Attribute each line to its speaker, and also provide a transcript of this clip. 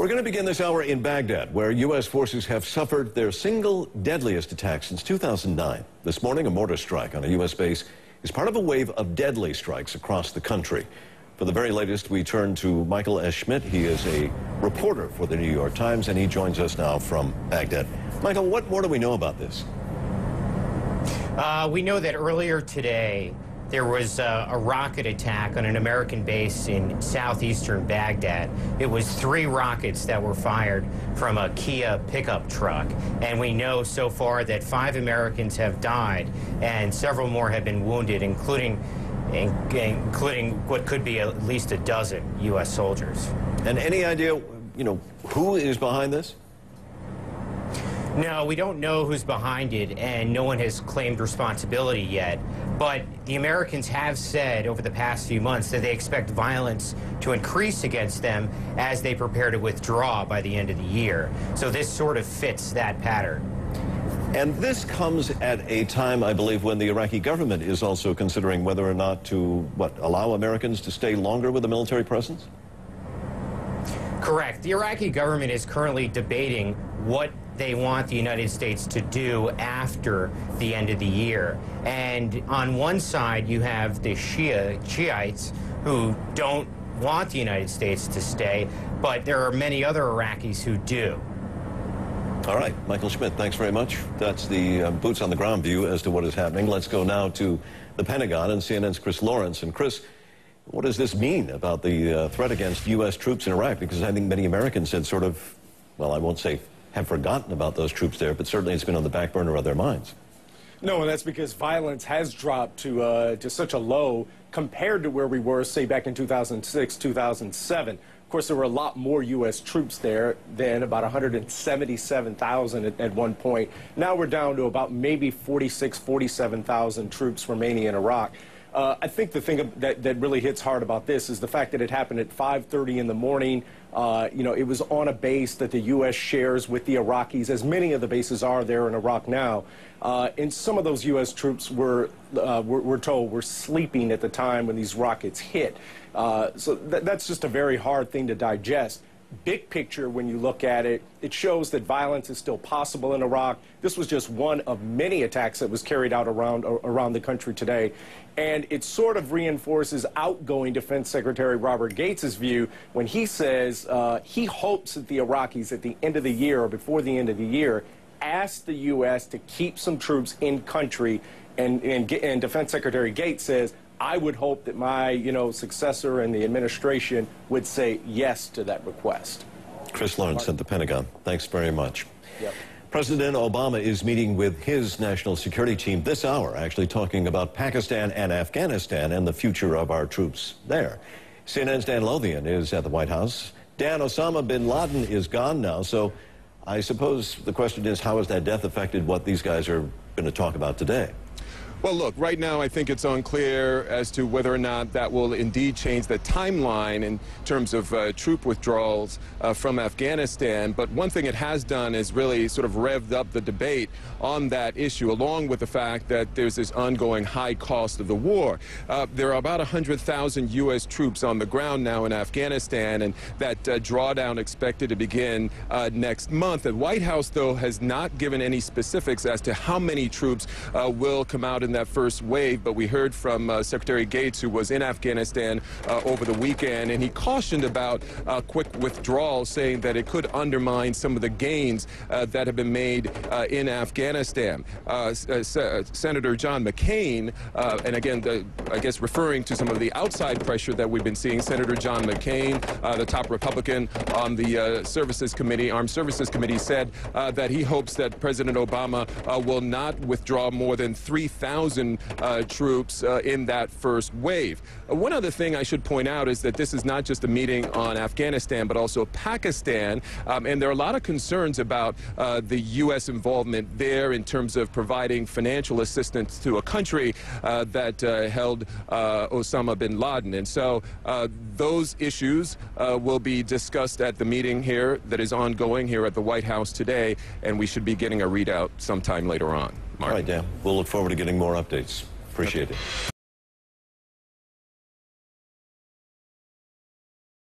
Speaker 1: We're going to begin this hour in Baghdad, where U.S. forces have suffered their single deadliest attack since 2009. This morning, a mortar strike on a U.S. base is part of a wave of deadly strikes across the country. For the very latest, we turn to Michael S. Schmidt. He is a reporter for the New York Times, and he joins us now from Baghdad. Michael, what more do we know about this?
Speaker 2: Uh, we know that earlier today, there was uh, a rocket attack on an American base in southeastern Baghdad. It was three rockets that were fired from a Kia pickup truck. And we know so far that five Americans have died and several more have been wounded, including including what could be at least a dozen U.S. soldiers.
Speaker 1: And any idea, you know, who is behind this?
Speaker 2: No, we don't know who's behind it, and no one has claimed responsibility yet. But the Americans have said over the past few months that they expect violence to increase against them as they prepare to withdraw by the end of the year. So this sort of fits that pattern.
Speaker 1: And this comes at a time, I believe, when the Iraqi government is also considering whether or not to, what, allow Americans to stay longer with a military presence?
Speaker 2: Correct. The Iraqi government is currently debating what they want the United States to do after the end of the year. And on one side, you have the Shia, Shiites who don't want the United States to stay, but there are many other Iraqis who do.
Speaker 1: All right, Michael Schmidt, thanks very much. That's the uh, boots on the ground view as to what is happening. Let's go now to the Pentagon and CNN's Chris Lawrence. And Chris, what does this mean about the uh, threat against U.S. troops in Iraq? Because I think many Americans had sort of, well, I won't say have forgotten about those troops there, but certainly it's been on the back burner of their minds.
Speaker 3: No, and that's because violence has dropped to, uh, to such a low compared to where we were, say, back in 2006, 2007. Of course, there were a lot more U.S. troops there than about 177,000 at, at one point. Now we're down to about maybe 46, 47,000 troops remaining in Iraq. Uh, I think the thing that, that really hits hard about this is the fact that it happened at 5.30 in the morning. Uh, you know, it was on a base that the U.S. shares with the Iraqis, as many of the bases are there in Iraq now. Uh, and some of those U.S. troops were, uh, were, were, told were sleeping at the time when these rockets hit. Uh, so th that's just a very hard thing to digest big picture, when you look at it, it shows that violence is still possible in Iraq. This was just one of many attacks that was carried out around, around the country today. And it sort of reinforces outgoing Defense Secretary Robert Gates' view when he says uh, he hopes that the Iraqis at the end of the year or before the end of the year ask the U.S. to keep some troops in country. And, and, and Defense Secretary Gates says, I would hope that my, you know, successor in the administration would say yes to that request.
Speaker 1: Chris Lawrence at the Pentagon. Thanks very much.
Speaker 3: Yep.
Speaker 1: President Obama is meeting with his national security team this hour, actually talking about Pakistan and Afghanistan and the future of our troops there. CNN's Dan Lothian is at the White House. Dan, Osama bin Laden is gone now, so I suppose the question is how has that death affected what these guys are going to talk about today?
Speaker 4: Well, look, right now I think it's unclear as to whether or not that will indeed change the timeline in terms of uh, troop withdrawals uh, from Afghanistan. But one thing it has done is really sort of revved up the debate on that issue, along with the fact that there's this ongoing high cost of the war. Uh, there are about 100,000 U.S. troops on the ground now in Afghanistan, and that uh, drawdown expected to begin uh, next month. The White House, though, has not given any specifics as to how many troops uh, will come out in in that first wave, but we heard from uh, Secretary Gates, who was in Afghanistan uh, over the weekend, and he cautioned about uh, quick withdrawal, saying that it could undermine some of the gains uh, that have been made uh, in Afghanistan. Uh, Senator John McCain, and again, the, I guess referring to some of the outside pressure that we've been seeing, Senator John McCain, the top Republican on the Services Committee, Armed Services Committee, said that he hopes that President Obama will not withdraw more than 3,000 1,000 uh, troops uh, in that first wave. Uh, one other thing I should point out is that this is not just a meeting on Afghanistan, but also Pakistan. Um, and there are a lot of concerns about uh, the U.S. involvement there in terms of providing financial assistance to a country uh, that held Osama bin Laden. And so those issues will be discussed at the meeting here that is ongoing here at the White House today, and we should be getting a readout sometime later on.
Speaker 1: Martin. All right, Dan. We'll look forward to getting more updates. Appreciate it.